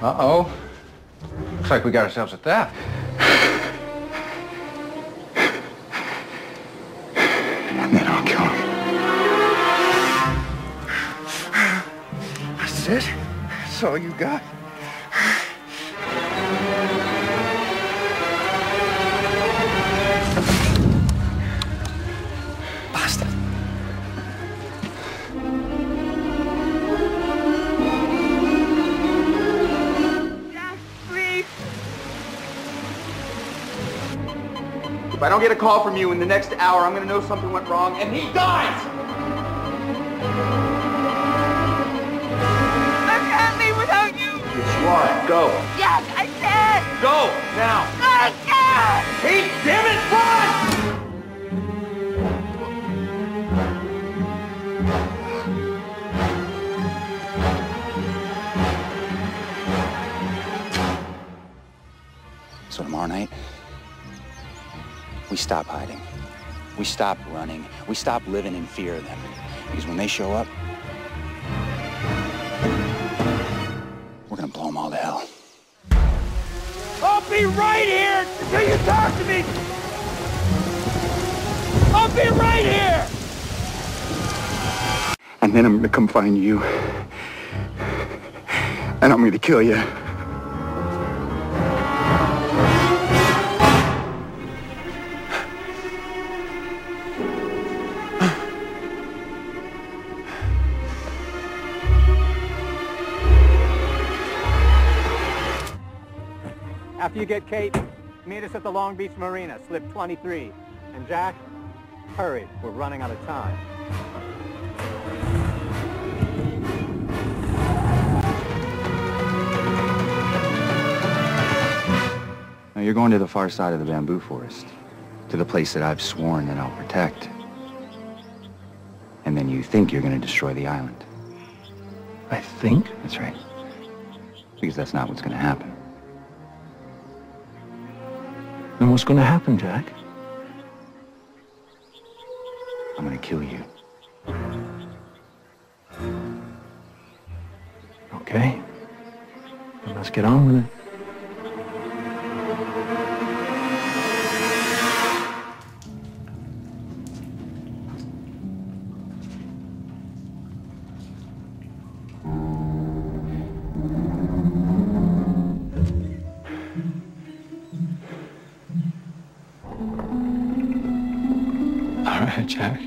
Uh-oh. Looks like we got ourselves a theft. And then I'll kill him. That's it? That's all you got? If I don't get a call from you in the next hour, I'm gonna know something went wrong, and he dies! I can't leave without you. Yes, you are. Go. Yes, I can. Go, now. I can't! Pete, damn it, run! So tomorrow night, we stop hiding. We stop running. We stop living in fear of them. Because when they show up, we're gonna blow them all to hell. I'll be right here until you talk to me! I'll be right here! And then I'm gonna come find you. And I'm gonna kill you. After you get Kate, meet us at the Long Beach Marina, slip 23. And Jack, hurry, we're running out of time. Now you're going to the far side of the bamboo forest. To the place that I've sworn that I'll protect. And then you think you're gonna destroy the island. I think? That's right. Because that's not what's gonna happen. Then what's going to happen, Jack? I'm gonna kill you. Okay. Let's get on with it. Jack.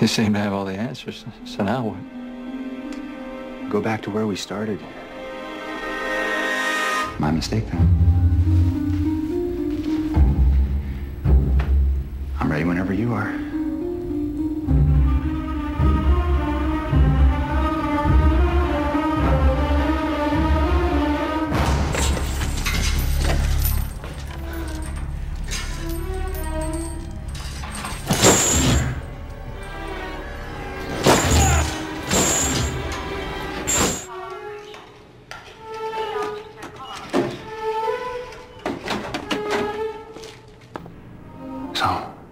You seem to have all the answers. So now what? Go back to where we started. My mistake then. I'm ready whenever you are.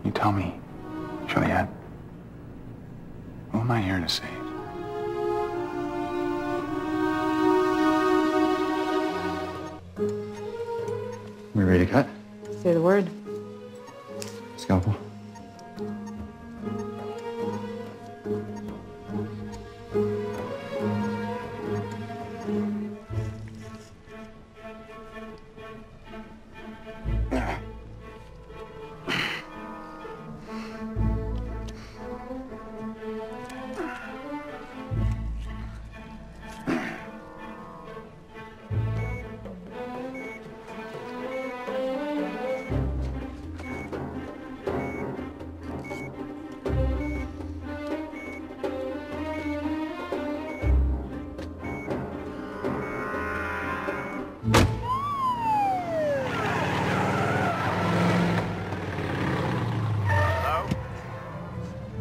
You tell me, Juliet, who am I here to save? We ready to cut? Say the word. Scalpel?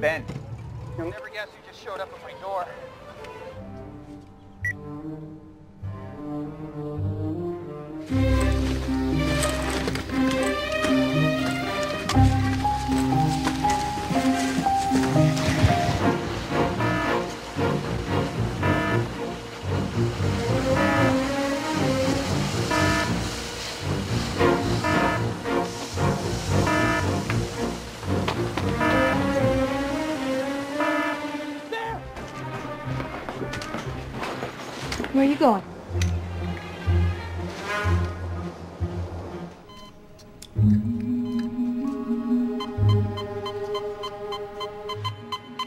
Ben. You'll never guess who just showed up at my door. Where are you going?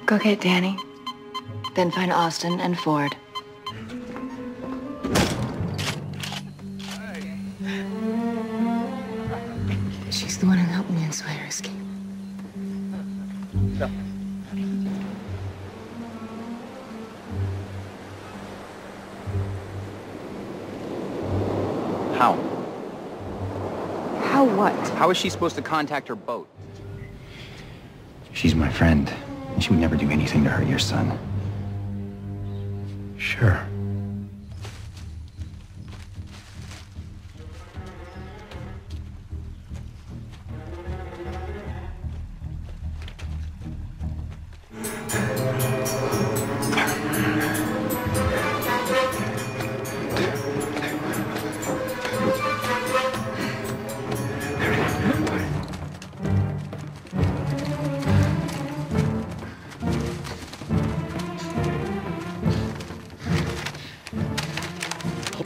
Go get Danny. Then find Austen and Ford. She's the one who helped me in Sawyer escape. How? How what? How is she supposed to contact her boat? She's my friend, and she would never do anything to hurt your son. Sure.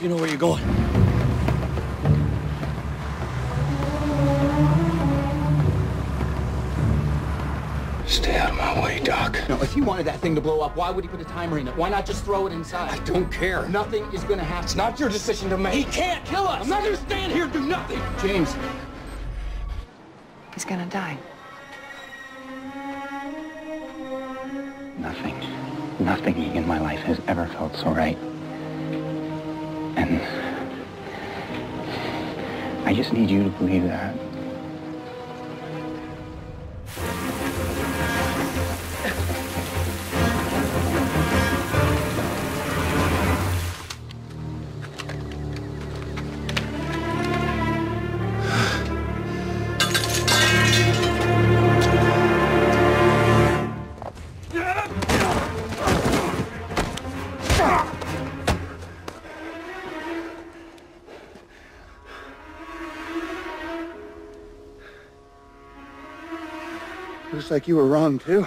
Hope you know where you're going. Stay out of my way, Doc. No, if he wanted that thing to blow up, why would he put a timer in it? Why not just throw it inside? I don't care. Nothing is gonna happen. It's not your decision to make. He can't kill us! I'm not gonna stand here and do nothing. James, He's gonna die. Nothing, nothing in my life has ever felt so right. I just need you to believe that. Ah! Looks like you were wrong, too.